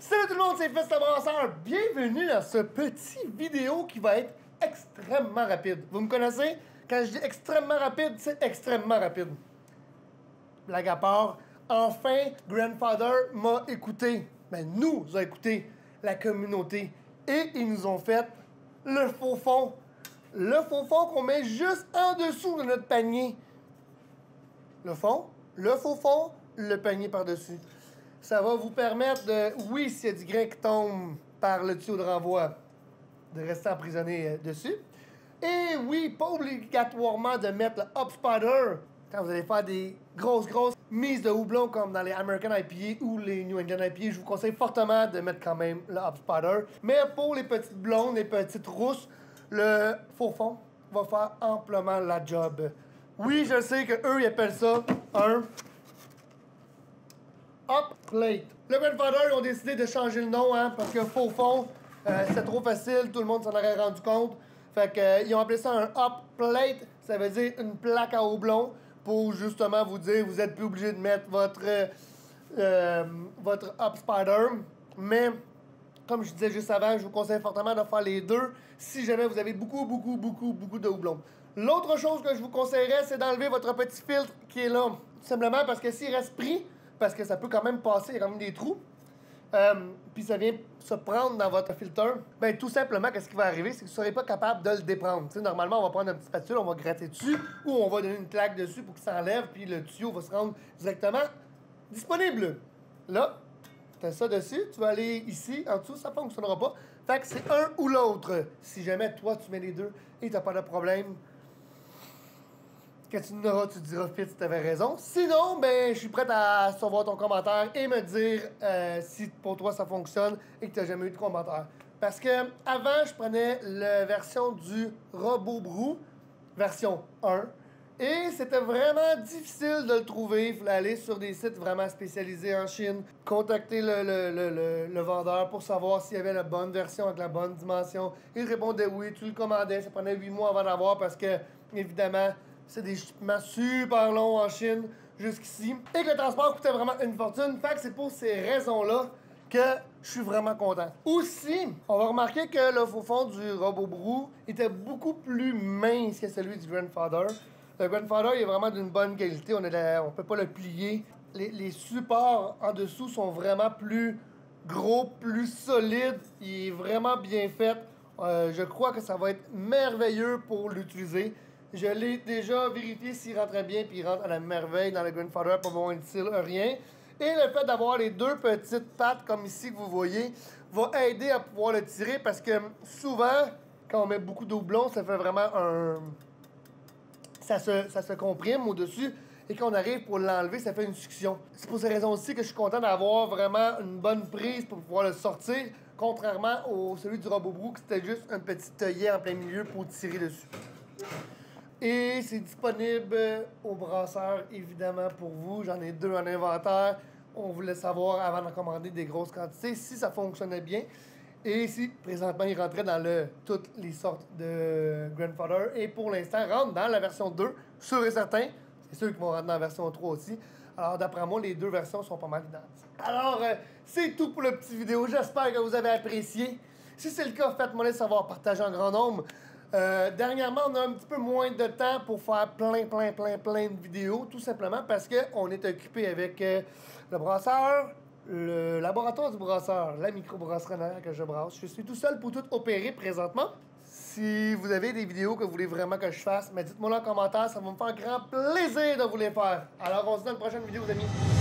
Salut tout le monde, c'est Fest Brasseur. Bienvenue dans ce petit vidéo qui va être extrêmement rapide. Vous me connaissez? Quand je dis extrêmement rapide, c'est extrêmement rapide. Blague à part, enfin, Grandfather m'a écouté. Mais nous a écouté, la communauté. Et ils nous ont fait le faux fond. Le faux fond qu'on met juste en dessous de notre panier. Le fond, le faux fond, le panier par-dessus. Ça va vous permettre de, oui, s'il y a du grain qui tombe par le tuyau de renvoi, de rester emprisonné euh, dessus. Et oui, pas obligatoirement de mettre le Up Spider quand vous allez faire des grosses, grosses mises de houblon comme dans les American IPA ou les New England IPA. Je vous conseille fortement de mettre quand même le Spider. Mais pour les petites blondes, les petites rousses, le faux fond va faire amplement la job. Oui, je sais que eux ils appellent ça un Up Plate. Le Grandfather, ils ont décidé de changer le nom, hein, parce que faux fond, euh, c'est trop facile, tout le monde s'en aurait rendu compte. Fait que, euh, ils ont appelé ça un Up Plate, ça veut dire une plaque à houblon, pour justement vous dire, vous êtes plus obligé de mettre votre, euh, votre Up Spider. Mais, comme je disais juste avant, je vous conseille fortement de faire les deux si jamais vous avez beaucoup, beaucoup, beaucoup, beaucoup de houblon. L'autre chose que je vous conseillerais, c'est d'enlever votre petit filtre qui est là. Tout simplement parce que s'il reste pris, parce que ça peut quand même passer, il y a quand même des trous. Euh, puis ça vient se prendre dans votre filtre, ben tout simplement, qu'est-ce qui va arriver, c'est que vous ne serez pas capable de le déprendre. normalement, on va prendre un petit spatule, on va gratter dessus, ou on va donner une claque dessus pour qu'il s'enlève, puis le tuyau va se rendre directement disponible. Là, tu as ça dessus, tu vas aller ici, en dessous, ça ne fonctionnera pas. Fait que c'est un ou l'autre. Si jamais toi, tu mets les deux et tu n'as pas de problème, quand tu n'auras, tu diras, Fit, tu avais raison. Sinon, ben, je suis prêt à savoir ton commentaire et me dire euh, si pour toi ça fonctionne et que tu n'as jamais eu de commentaire. Parce que avant, je prenais la version du Robot Brou, version 1. Et c'était vraiment difficile de le trouver. Il fallait aller sur des sites vraiment spécialisés en Chine, contacter le, le, le, vendeur pour savoir s'il y avait la bonne version avec la bonne dimension. Il répondait oui, tu le commandais. Ça prenait 8 mois avant d'avoir parce que, évidemment, c'est des équipements super longs en Chine jusqu'ici. Et que le transport coûtait vraiment une fortune. Fait que c'est pour ces raisons-là que je suis vraiment content. Aussi, on va remarquer que le faux fond du robot était beaucoup plus mince que celui du Grandfather. Le Grandfather est vraiment d'une bonne qualité. On ne peut pas le plier. Les, les, supports en dessous sont vraiment plus gros, plus solides. Il est vraiment bien fait. Euh, je crois que ça va être merveilleux pour l'utiliser. Je l'ai déjà vérifié s'il rentrait bien, puis il rentre à la merveille dans le Grandfather, pas bon style, rien. Et le fait d'avoir les deux petites pattes, comme ici que vous voyez, va aider à pouvoir le tirer parce que souvent, quand on met beaucoup doublons, ça fait vraiment un. Ça se, ça se comprime au-dessus. Et quand on arrive pour l'enlever, ça fait une succion. C'est pour ces raisons aussi que je suis content d'avoir vraiment une bonne prise pour pouvoir le sortir, contrairement au celui du robot Brou, qui c'était juste un petit œillet en plein milieu pour tirer dessus. Et c'est disponible au brasseur, évidemment, pour vous. J'en ai deux en inventaire. On voulait savoir avant de commander des grosses quantités si ça fonctionnait bien. Et si présentement il rentrait dans le, toutes les sortes de Grandfather. Et pour l'instant, rentre dans la version 2, sûr et certain. C'est sûr qu'ils vont rentrer dans la version 3 aussi. Alors, d'après moi, les deux versions sont pas mal identiques. Alors, euh, c'est tout pour le petit vidéo. J'espère que vous avez apprécié. Si c'est le cas, faites-moi le savoir, partagez en grand nombre. Euh, dernièrement, on a un petit peu moins de temps pour faire plein, plein, plein, plein de vidéos, tout simplement parce qu'on est occupé avec euh, le brasseur, le laboratoire du brasseur, la microbrasserie que je brasse. Je suis tout seul pour tout opérer présentement. Si vous avez des vidéos que vous voulez vraiment que je fasse, dites-moi en commentaire, ça va me faire grand plaisir de vous les faire. Alors, on se dit dans une prochaine vidéo, les amis.